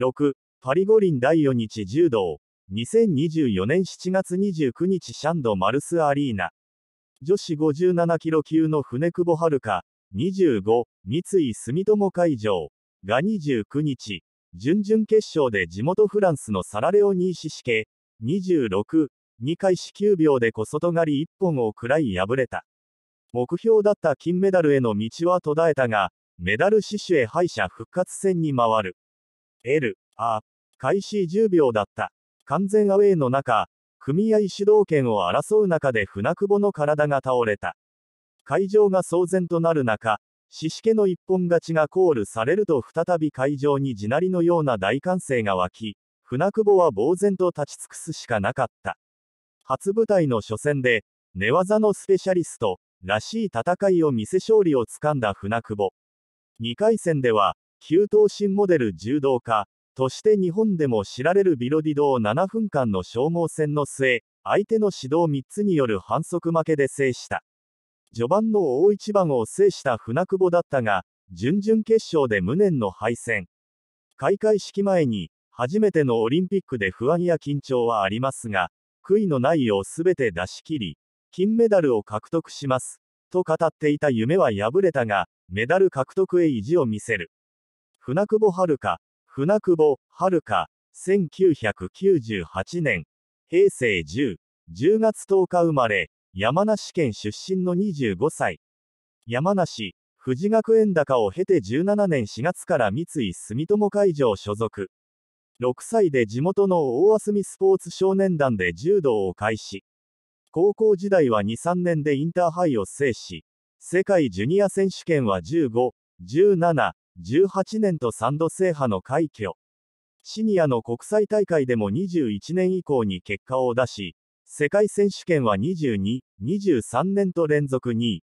6、パリ五輪第4日柔道。2024年7月29日シャンドマルスアリーナ。女子57キロ級の船久保遥、25、三井住友会場が29日、準々決勝で地元フランスのサラレオニーシシケ、26、2回死9秒で小外刈り1本を食らい敗れた。目標だった金メダルへの道は途絶えたが、メダル死守へ敗者復活戦に回る。L、A、開始10秒だった。完全アウェーの中、組合主導権を争う中で船久保の体が倒れた。会場が騒然となる中、シシケの一本勝ちがコールされると再び会場に地鳴りのような大歓声が湧き、船久保は呆然と立ち尽くすしかなかった。初舞台の初戦で、寝技のスペシャリスト、らしい戦いを見せ勝利をつかんだ船久保。2回戦では、旧東新モデル柔道家、として日本でも知られるビロディドを7分間の消耗戦の末、相手の指導3つによる反則負けで制した。序盤の大一番を制した船久保だったが、準々決勝で無念の敗戦。開会式前に、初めてのオリンピックで不安や緊張はありますが、悔いのないよう全て出し切り、金メダルを獲得します。と語っていた夢は破れたが、メダル獲得へ意地を見せる。船久保遥か、船久保、遥か、1998年、平成10、10月10日生まれ、山梨県出身の25歳。山梨、富士学園高を経て17年4月から三井住友会場所属。6歳で地元の大霞スポーツ少年団で柔道を開始。高校時代は2、3年でインターハイを制し、世界ジュニア選手権は15、17、18年と3度制覇の快挙。シニアの国際大会でも21年以降に結果を出し、世界選手権は22、23年と連続2位。